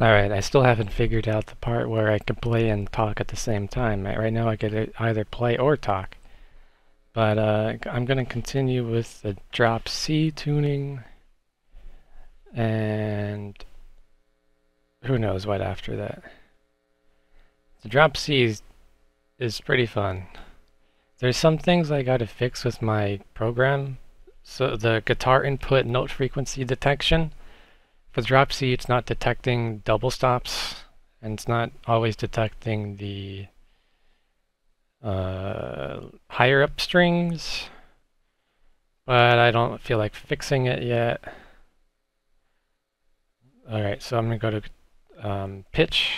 Alright, I still haven't figured out the part where I can play and talk at the same time. Right now I could either play or talk. But uh, I'm going to continue with the drop C tuning and who knows what after that. The drop C is, is pretty fun. There's some things I gotta fix with my program. So the guitar input note frequency detection, for drop C it's not detecting double stops and it's not always detecting the uh, higher up strings but I don't feel like fixing it yet. Alright, so I'm to go to um, pitch,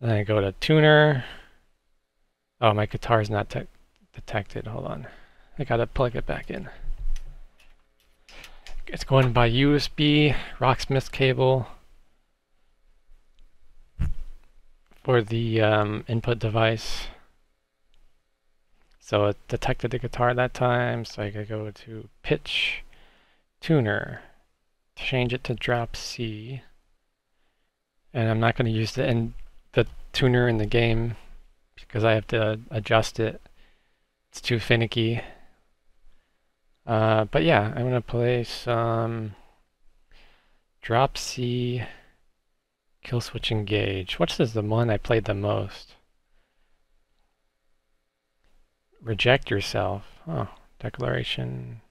then I go to tuner. Oh, my guitar is not detected. Hold on. I got to plug it back in. It's going by USB, Rocksmith cable for the um, input device. So it detected the guitar that time, so I could go to pitch, tuner, change it to drop C. And I'm not going to use the, in, the tuner in the game because I have to adjust it. It's too finicky. Uh, but yeah, I'm going to play some drop C, Killswitch Engage. What's this the one I played the most? reject yourself. Oh, declaration.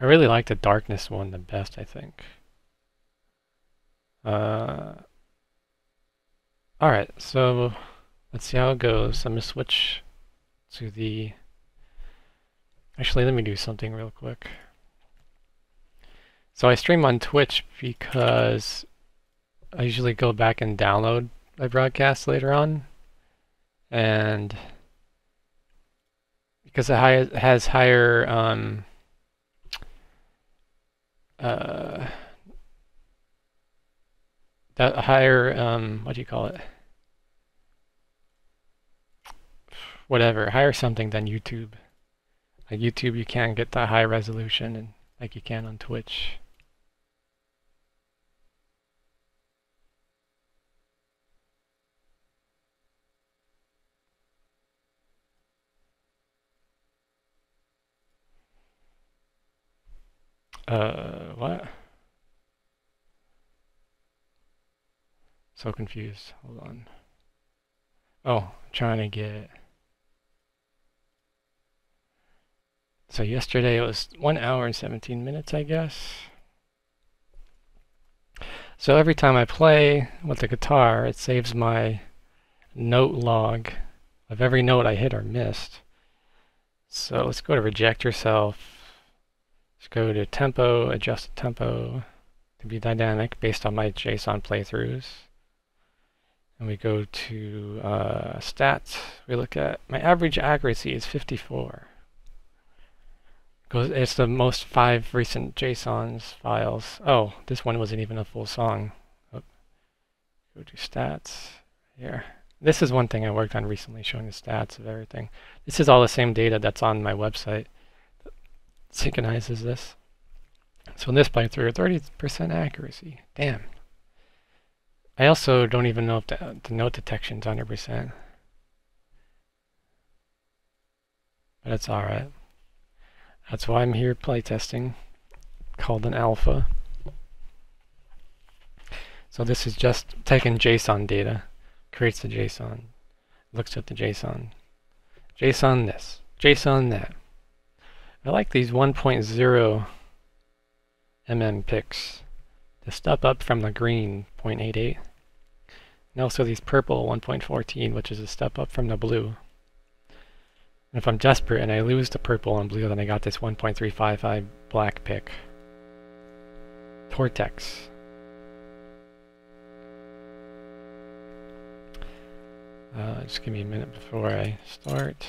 I really like the darkness one the best, I think. Uh, Alright, so let's see how it goes. I'm going to switch to the... Actually, let me do something real quick. So I stream on Twitch because I usually go back and download my broadcast later on. And because it has higher um, uh, that higher um, what do you call it? Whatever, higher something than YouTube. Like YouTube, you can't get that high resolution and like you can on Twitch. Uh, what? So confused. Hold on. Oh, trying to get... So yesterday it was 1 hour and 17 minutes, I guess. So every time I play with the guitar, it saves my note log of every note I hit or missed. So let's go to reject yourself. Let's go to tempo, adjust tempo to be dynamic based on my JSON playthroughs. And we go to uh, stats. We look at my average accuracy is 54. It's the most five recent JSONs files. Oh, this one wasn't even a full song. Go to stats here. This is one thing I worked on recently, showing the stats of everything. This is all the same data that's on my website synchronizes this. So in this playthrough, 30% accuracy. Damn. I also don't even know if the, the note detection is 100%. But it's alright. That's why I'm here playtesting, called an alpha. So this is just taking JSON data, creates the JSON, looks at the JSON. JSON this, JSON that. I like these 1.0 mm picks to step up from the green 0.88. And also these purple 1.14, which is a step up from the blue. If I'm desperate and I lose the purple and blue, then I got this 1.355 black pick. Tortex. Uh, just give me a minute before I start.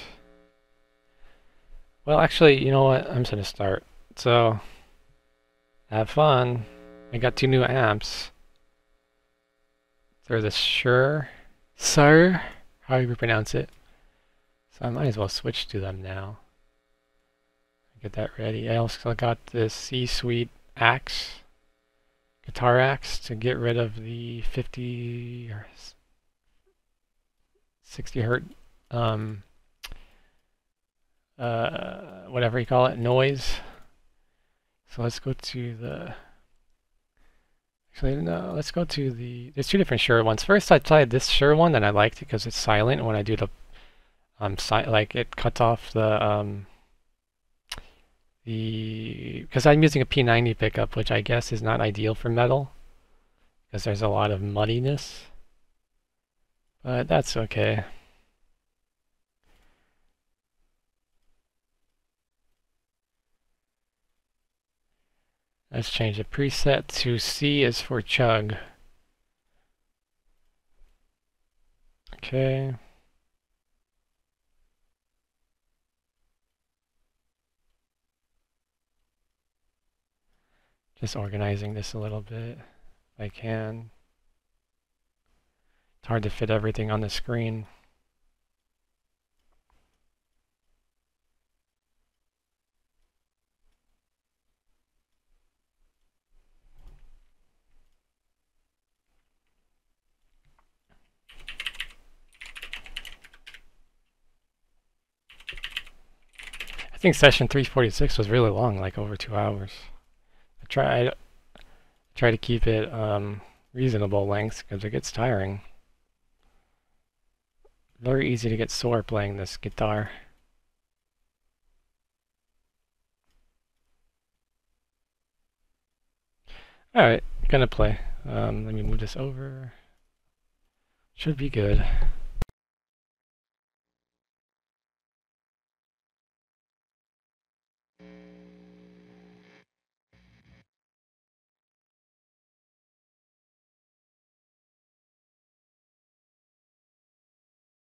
Well, actually, you know what? I'm just going to start. So, have fun. I got two new amps. They're the Shure, Sir, how do you pronounce it. So I might as well switch to them now. Get that ready. I also got this C-Suite Axe guitar axe to get rid of the 50 or 60 hertz um, uh, whatever you call it, noise. So let's go to the, actually no, let's go to the, there's two different Shure ones. First I tried this Shure one and I liked it because it's silent when I do the, um, si like it cuts off the, um, the, because I'm using a P90 pickup, which I guess is not ideal for metal, because there's a lot of muddiness, but that's okay. Let's change the preset to C is for chug. Okay. Just organizing this a little bit if I can. It's hard to fit everything on the screen. I think session 346 was really long, like over two hours. Try, try to keep it um, reasonable lengths because it gets tiring. Very easy to get sore playing this guitar. Alright, gonna play. Um, let me move this over. Should be good.